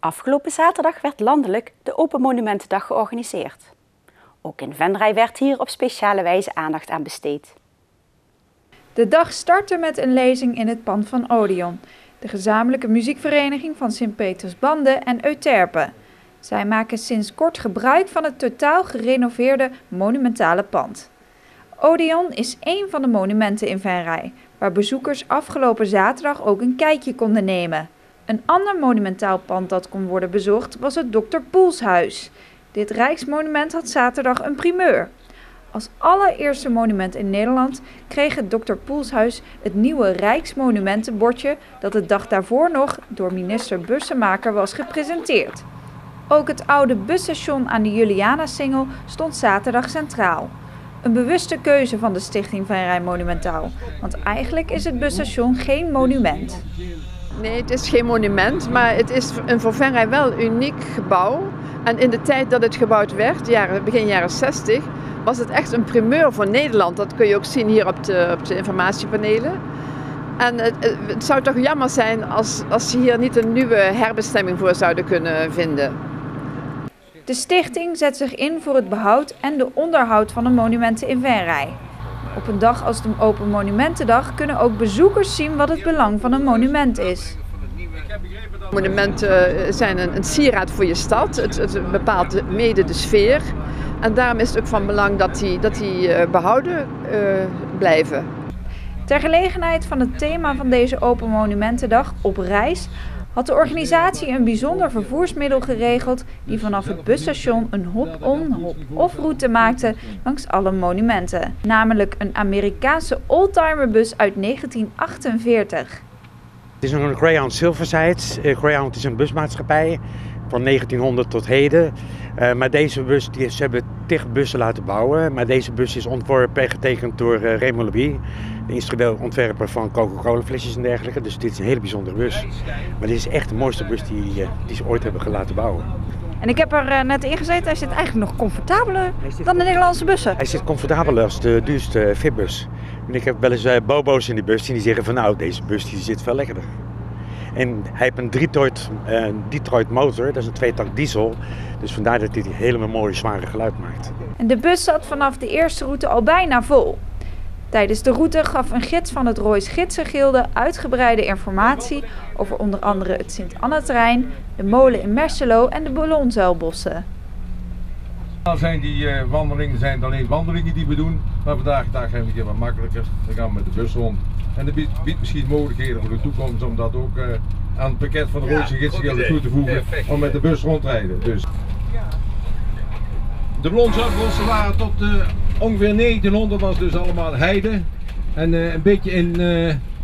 Afgelopen zaterdag werd landelijk de Open Monumentendag georganiseerd. Ook in Venray werd hier op speciale wijze aandacht aan besteed. De dag startte met een lezing in het pand van Odeon, de gezamenlijke muziekvereniging van Sint-Petersbande en Euterpe. Zij maken sinds kort gebruik van het totaal gerenoveerde monumentale pand. Odeon is één van de monumenten in Venray, waar bezoekers afgelopen zaterdag ook een kijkje konden nemen. Een ander monumentaal pand dat kon worden bezocht was het Dr. Poelshuis. Dit Rijksmonument had zaterdag een primeur. Als allereerste monument in Nederland kreeg het Dr. Poelshuis het nieuwe Rijksmonumentenbordje dat de dag daarvoor nog door minister Bussemaker was gepresenteerd. Ook het oude busstation aan de Juliana-singel stond zaterdag centraal. Een bewuste keuze van de Stichting van Rijn Monumentaal, want eigenlijk is het busstation geen monument. Nee, het is geen monument, maar het is een voor wel uniek gebouw. En in de tijd dat het gebouwd werd, begin jaren 60, was het echt een primeur voor Nederland. Dat kun je ook zien hier op de, op de informatiepanelen. En het, het zou toch jammer zijn als, als ze hier niet een nieuwe herbestemming voor zouden kunnen vinden. De stichting zet zich in voor het behoud en de onderhoud van de monumenten in Venray. Op een dag als de Open Monumentendag kunnen ook bezoekers zien wat het belang van een monument is. Monumenten eh, zijn een, een sieraad voor je stad. Het, het, bepaalt mede de sfeer. En daarom is het ook van belang dat die, dat die eh, behouden uh, blijven. Ter gelegenheid van het thema van deze Open Monumentendag op reis had de organisatie een bijzonder vervoersmiddel geregeld die vanaf het busstation een hop-on, hop-off route maakte langs alle monumenten. Namelijk een Amerikaanse oldtimerbus uit 1948. Het is een Greyhound Silverside. Uh, Greyhound is een busmaatschappij van 1900 tot heden. Uh, maar deze bus, die, ze hebben tig bussen laten bouwen. Maar deze bus is ontworpen en getekend door uh, Raymond Leby, de instrumenteel ontwerper van Coca-Cola flesjes en dergelijke. Dus dit is een hele bijzondere bus. Maar dit is echt de mooiste bus die, uh, die ze ooit hebben laten bouwen. En ik heb er net in gezeten, hij zit eigenlijk nog comfortabeler dan de Nederlandse bussen. Hij zit comfortabeler als de duurste VIP-bus. En ik heb wel eens bobo's in die bus die zeggen van nou, deze bus die zit veel lekkerder. En hij heeft een Detroit, uh, Detroit motor, dat is een tweetakt diesel. Dus vandaar dat hij die helemaal mooie zware geluid maakt. En de bus zat vanaf de eerste route al bijna vol. Tijdens de route gaf een gids van het Royce Gidsengilde uitgebreide informatie over onder andere het Sint-Anna-terrein, de molen in Merselo en de ballonzuilbossen. Zijn die uh, wandelingen zijn alleen wandelingen die we doen, maar vandaag de dag zijn we een wat makkelijker. Dan gaan we met de bus rond. En dat biedt, biedt misschien mogelijkheden voor de toekomst om dat ook uh, aan het pakket van de Roodse Gidsgelden toe te voegen om met de bus rondrijden. Dus. De Blondsabbossen waren tot uh, ongeveer 1900 was dus allemaal heide. En uh, een beetje in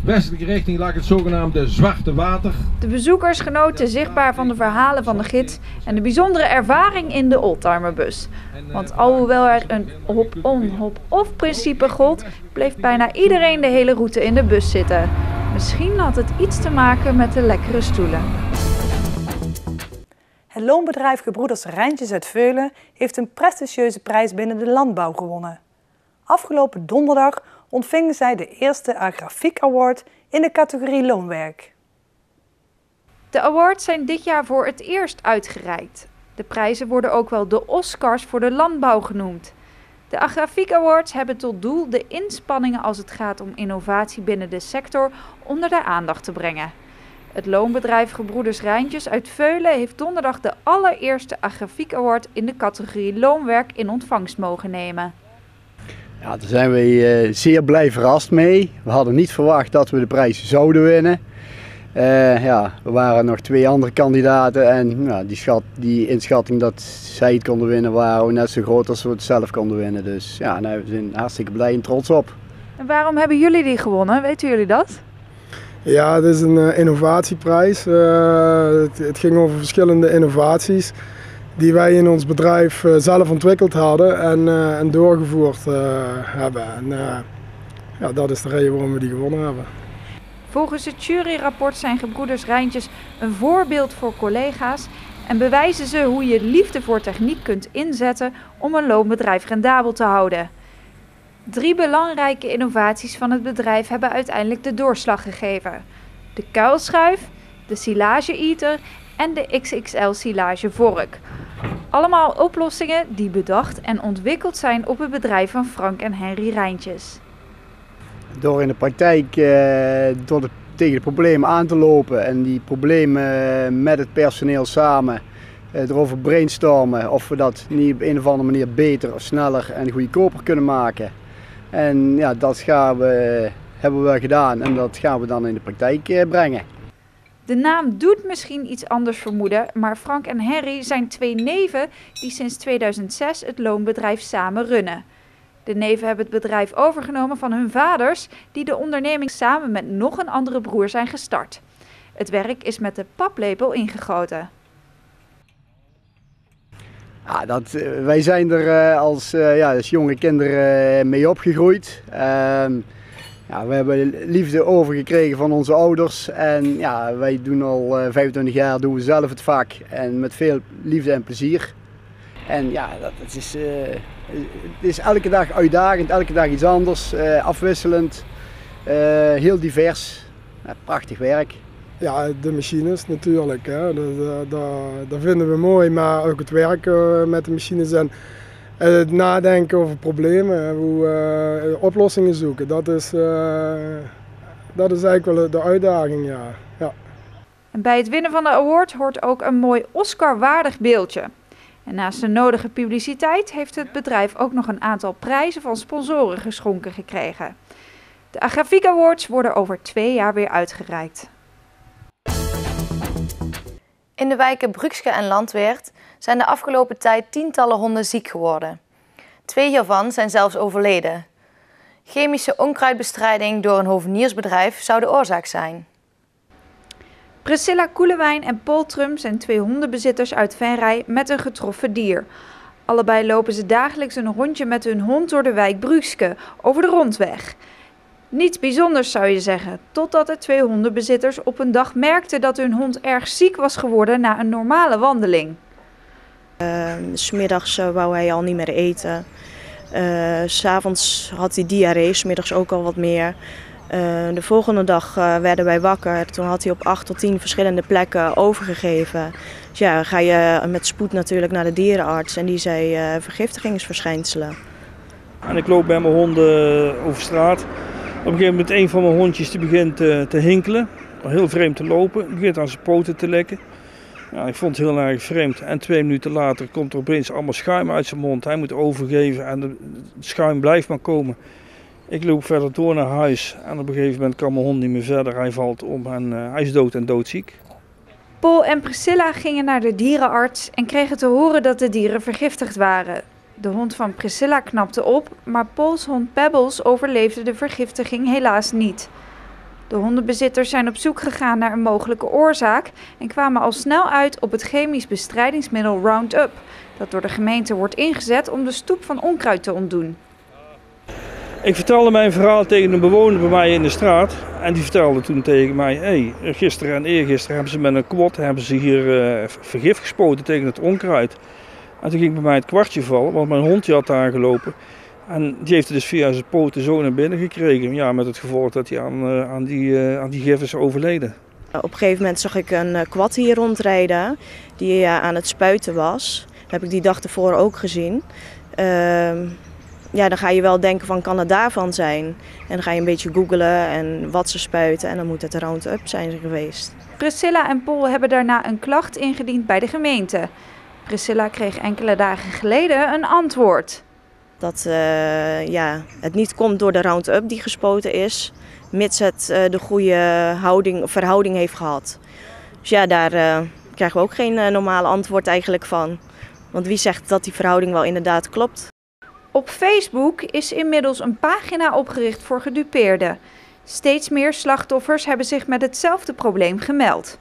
westelijke richting lag het zogenaamde Zwarte Water. De bezoekers genoten zichtbaar van de verhalen van de gids en de bijzondere ervaring in de oldtimerbus. Want alhoewel er een hop-on, hop-off principe gold, bleef bijna iedereen de hele route in de bus zitten. Misschien had het iets te maken met de lekkere stoelen. Het loonbedrijf Gebroeders Rijntjes uit Veulen heeft een prestigieuze prijs binnen de landbouw gewonnen. Afgelopen donderdag ontvingen zij de eerste Agrafiek Award in de categorie loonwerk. De awards zijn dit jaar voor het eerst uitgereikt. De prijzen worden ook wel de Oscars voor de landbouw genoemd. De Agrafiek Awards hebben tot doel de inspanningen als het gaat om innovatie binnen de sector onder de aandacht te brengen. Het loonbedrijf Gebroeders Rijntjes uit Veulen heeft donderdag de allereerste Agrafiek Award in de categorie loonwerk in ontvangst mogen nemen. Ja, daar zijn we uh, zeer blij verrast mee. We hadden niet verwacht dat we de prijs zouden winnen. Uh, ja, er waren nog twee andere kandidaten en nou, die, schat, die inschatting dat zij het konden winnen waren net zo groot als we het zelf konden winnen. Dus ja, nou, we zijn hartstikke blij en trots op. En waarom hebben jullie die gewonnen? Weten jullie dat? Ja, het is een uh, innovatieprijs. Uh, het, het, ging over verschillende innovaties die wij in ons bedrijf uh, zelf ontwikkeld hadden en, en doorgevoerd hebben. En, ja, dat is de reden waarom we die gewonnen hebben. Volgens het juryrapport zijn gebroeders Rijntjes een voorbeeld voor collega's en bewijzen ze hoe je liefde voor techniek kunt inzetten om een loonbedrijf rendabel te houden. Drie belangrijke innovaties van het bedrijf hebben uiteindelijk de doorslag gegeven. De kuilschuif, de silage-eater en de XXL silage vork. Allemaal oplossingen die bedacht en ontwikkeld zijn op het bedrijf van Frank en Henry Rijntjes. Door in de praktijk eh, door tegen de problemen aan te lopen en die problemen met het personeel samen eh, erover brainstormen of we dat niet op een of andere manier beter, sneller en goedkoper kunnen maken. En ja, dat gaan we, hebben we gedaan en dat gaan we dan in de praktijk eh, brengen. De naam doet misschien iets anders vermoeden, maar Frank en Henry zijn twee neven die sinds 2006 het loonbedrijf samen runnen. De neven hebben het bedrijf overgenomen van hun vaders, die de onderneming samen met nog een andere broer zijn gestart. Het werk is met de paplepel ingegoten. Dat, eh, wij zijn er uh, als, uh, ja, als jonge kinderen mee opgegroeid. Ehm, ja, we hebben liefde overgekregen van onze ouders en ja, wij doen al 25 jaar doen we zelf het vak en met veel liefde en plezier. En ja, dat, het, is, het is elke dag uitdagend, elke dag iets anders, afwisselend, heel divers. prachtig werk. Ja, de machines natuurlijk. Hè. Dat, dat, dat, vinden we mooi, maar ook het werken met de machines en het nadenken over problemen, hoe uh, oplossingen zoeken. Dat is, uh, dat is eigenlijk wel de uitdaging, ja. ja. En bij het winnen van de award hoort ook een mooi Oscar-waardig beeldje. En naast de nodige publiciteit heeft het bedrijf ook nog een aantal prijzen van sponsoren geschonken gekregen. De Agrafiek Awards worden over twee jaar weer uitgereikt. In de wijken Brukske en Landweert zijn de afgelopen tijd tientallen honden ziek geworden. Twee hiervan zijn zelfs overleden. Chemische onkruidbestrijding door een hoveniersbedrijf zou de oorzaak zijn. Priscilla Koelewijn en Paul Trum zijn twee hondenbezitters uit Venray met een getroffen dier. Allebei lopen ze dagelijks een rondje met hun hond door de wijk Brukske over de rondweg. Niets bijzonders zou je zeggen, totdat de twee hondenbezitters op een dag merkten dat hun hond erg ziek was geworden na een normale wandeling. Uh, smiddags uh, wou hij al niet meer eten. Uh, S'avonds had hij diarree, smiddags ook al wat meer. Uh, de volgende dag werden wij wakker. Toen had hij op acht tot tien verschillende plekken overgegeven. Dus ja, ga je met spoed natuurlijk naar de dierenarts en die zei vergiftigingsverschijnselen. En ik loop bij mijn honden over straat. Op een gegeven moment een van mijn hondjes begint te, eh, te hinkelen. Heel vreemd te lopen. Begint aan zijn poten te lekken. Ja, ik vond het heel erg vreemd. En twee minuten later komt er opeens allemaal schuim uit zijn mond. Hij moet overgeven en de schuim blijft maar komen. Ik loop verder door naar huis en op een gegeven moment kan mijn hond niet meer verder. Hij valt om en uh, hij is dood en doodziek. Paul en Priscilla gingen naar de dierenarts en kregen te horen dat de dieren vergiftigd waren. De hond van Priscilla knapte op, maar Pauls hond Pebbles overleefde de vergiftiging helaas niet. De hondenbezitters zijn op zoek gegaan naar een mogelijke oorzaak en kwamen al snel uit op het chemisch bestrijdingsmiddel Roundup, dat door de gemeente wordt ingezet om de stoep van onkruid te ontdoen. Ik vertelde mijn verhaal tegen een bewoner bij mij in de straat. En die vertelde toen tegen mij: hey, gisteren en eergisteren hebben ze met een kwot hebben ze hier uh, vergif gespoten tegen het onkruid. En toen ging bij mij het kwartje vallen, want mijn hondje had daar gelopen. En die heeft het dus via zijn poten zo naar binnen gekregen. Ja, met het gevolg dat hij aan, uh, aan, die, uh, aan die gif is overleden. Op een gegeven moment zag ik een uh, kwad hier rondrijden die aan het spuiten was. Dat heb ik die dag ervoor ook gezien. Ehm, ja, dan ga je wel denken van kan het daarvan zijn? En dan ga je een beetje googlen en wat ze spuiten en dan moet het Roundup zijn geweest. Priscilla en Paul hebben daarna een klacht ingediend bij de gemeente. Priscilla kreeg enkele dagen geleden een antwoord. Dat uh, ja, het niet komt door de Roundup die gespoten is, mits het uh, de goede houding, verhouding heeft gehad. Dus ja, daar uh, krijgen we ook geen normale antwoord eigenlijk van. Want wie zegt dat die verhouding wel inderdaad klopt? Op Facebook is inmiddels een pagina opgericht voor gedupeerden. Steeds meer slachtoffers hebben zich met hetzelfde probleem gemeld.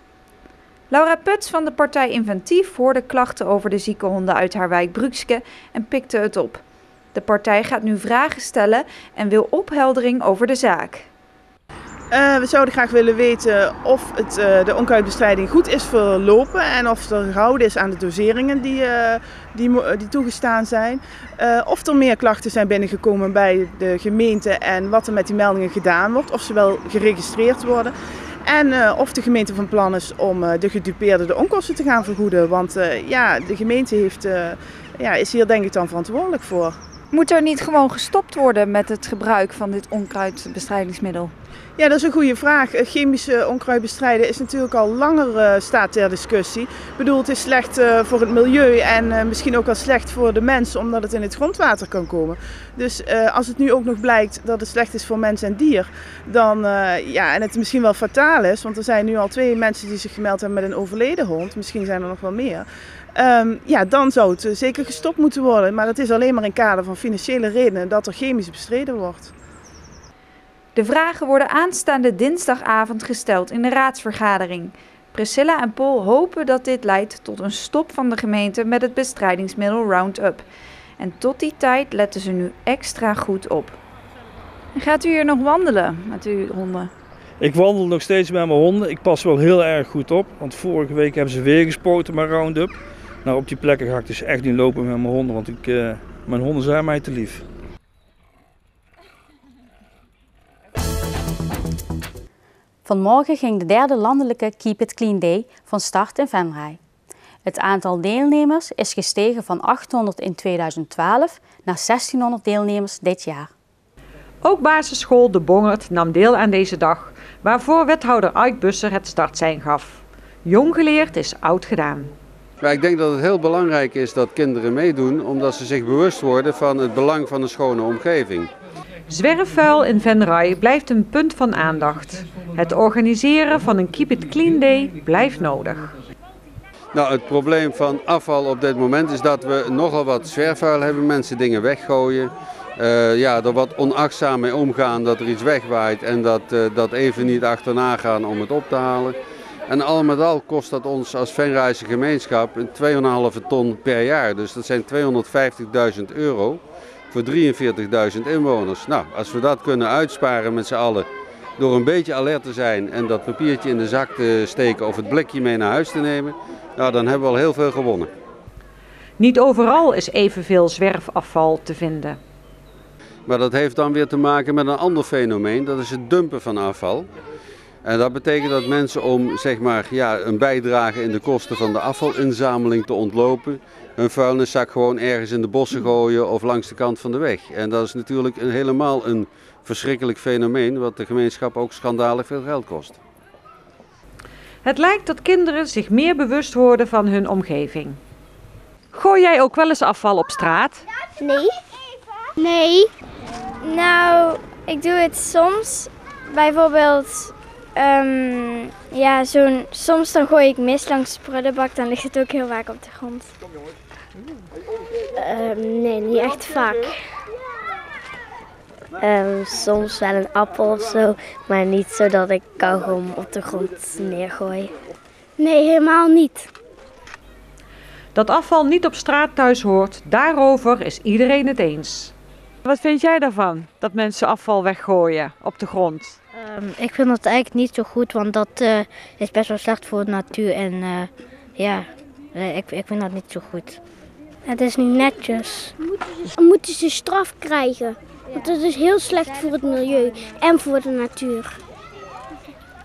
Laura Puts van de partij Inventief hoorde klachten over de zieke honden uit haar wijk Brukske en pikte het op. De partij gaat nu vragen stellen en wil opheldering over de zaak. Uh, we zouden graag willen weten of het, uh, de onkruidbestrijding goed is verlopen en of er gehouden is aan de doseringen die, uh, die, die, toegestaan zijn. of er meer klachten zijn binnengekomen bij de gemeente en wat er met die meldingen gedaan wordt, of ze wel geregistreerd worden. En of de gemeente van plan is om de gedupeerden de onkosten te gaan vergoeden. Want ja, de gemeente heeft, ja, is hier denk ik dan verantwoordelijk voor. Moet er niet gewoon gestopt worden met het gebruik van dit onkruidbestrijdingsmiddel? Ja, dat is een goede vraag. Chemische onkruid bestrijden is natuurlijk al langer uh, staat ter discussie. Ik bedoel, het is slecht uh, voor het milieu en misschien ook wel slecht voor de mens, omdat het in het grondwater kan komen. Dus als het nu ook nog blijkt dat het slecht is voor mens en dier, dan ja, en het misschien wel fataal is, want er zijn nu al twee mensen die zich gemeld hebben met een overleden hond, misschien zijn er nog wel meer. Um, ja, dan zou het zeker gestopt moeten worden. Maar het is alleen maar in kader van financiële redenen dat er chemisch bestreden wordt. De vragen worden aanstaande dinsdagavond gesteld in de raadsvergadering. Priscilla en Paul hopen dat dit leidt tot een stop van de gemeente met het bestrijdingsmiddel Roundup. En tot die tijd letten ze nu extra goed op. Gaat u hier nog wandelen met uw honden? Ik wandel nog steeds met mijn honden. Ik pas wel heel erg goed op, want vorige week hebben ze weer gespoten met Roundup. Nou, op die plekken ga ik dus echt niet lopen met mijn honden, want ik, uh, mijn honden zijn mij te lief. Vanmorgen ging de derde landelijke Keep It Clean Day van start in Venray. Het aantal deelnemers is gestegen van 800 in 2012 naar 1600 deelnemers dit jaar. Ook basisschool De Bongert nam deel aan deze dag, waarvoor wethouder Uitbusser het startsein gaf. Jong geleerd is oud gedaan. Maar ik denk dat het heel belangrijk is dat kinderen meedoen, omdat ze zich bewust worden van het belang van een schone omgeving. Zwerfvuil in Venray blijft een punt van aandacht. Het organiseren van een Keep It Clean Day blijft nodig. Nou, het probleem van afval op dit moment is dat we nogal wat zwerfvuil hebben. Mensen dingen weggooien. Uh, ja, er wat onachtzaam mee omgaan dat er iets wegwaait en dat, uh, dat even niet achterna gaan om het op te halen. En al met al kost dat ons als Venrayse gemeenschap 2,5 ton per jaar. Dus dat zijn 250.000 euro voor 43.000 inwoners. Nou, als we dat kunnen uitsparen met z'n allen door een beetje alert te zijn en dat papiertje in de zak te steken of het blikje mee naar huis te nemen, nou, dan hebben we al heel veel gewonnen. Niet overal is evenveel zwerfafval te vinden. Maar dat heeft dan weer te maken met een ander fenomeen, dat is het dumpen van afval. En dat betekent dat mensen om zeg maar, ja, een bijdrage in de kosten van de afvalinzameling te ontlopen, hun vuilniszak gewoon ergens in de bossen gooien of langs de kant van de weg. En dat is natuurlijk een, helemaal een verschrikkelijk fenomeen wat de gemeenschap ook schandalig veel geld kost. Het lijkt dat kinderen zich meer bewust worden van hun omgeving. Gooi jij ook wel eens afval op straat? Nee. Nee. Nou, ik doe het soms. Bijvoorbeeld Um, ja, zo'n, soms dan gooi ik mis langs de prullenbak, dan ligt het ook heel vaak op de grond. Um, nee, niet echt vaak. Um, soms wel een appel of zo, maar niet zodat ik kauwgom op de grond neergooi. Nee, helemaal niet. Dat afval niet op straat thuis hoort, daarover is iedereen het eens. Wat vind jij daarvan, dat mensen afval weggooien op de grond? Um, ik vind dat eigenlijk niet zo goed, want dat uh, is best wel slecht voor de natuur. En uh, ja, uh, ik, ik vind dat niet zo goed. Het is niet netjes. Dan moeten ze straf krijgen. Want het is heel slecht voor het milieu en voor de natuur.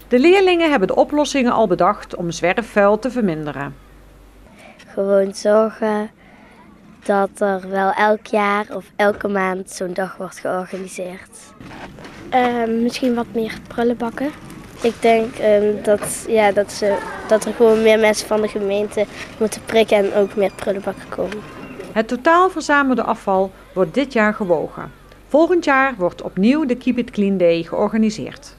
De leerlingen hebben de oplossingen al bedacht om zwerfvuil te verminderen. Gewoon zorgen dat er wel elk jaar of elke maand zo'n dag wordt georganiseerd. Uh, misschien wat meer prullenbakken. Ik denk um, dat, ja, dat, ze, dat er gewoon meer mensen van de gemeente moeten prikken en ook meer prullenbakken komen. Het totaal verzamelde afval wordt dit jaar gewogen. Volgend jaar wordt opnieuw de Keep It Clean Day georganiseerd.